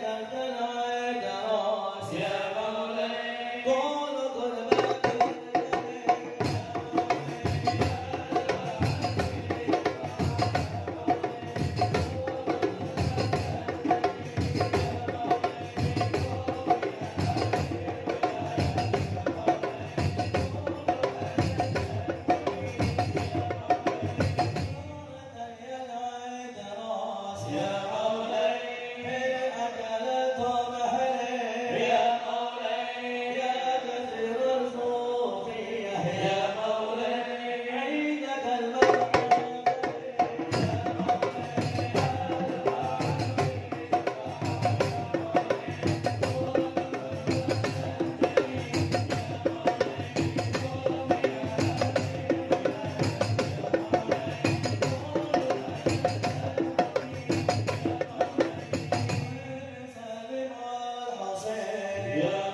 جل جلاله يا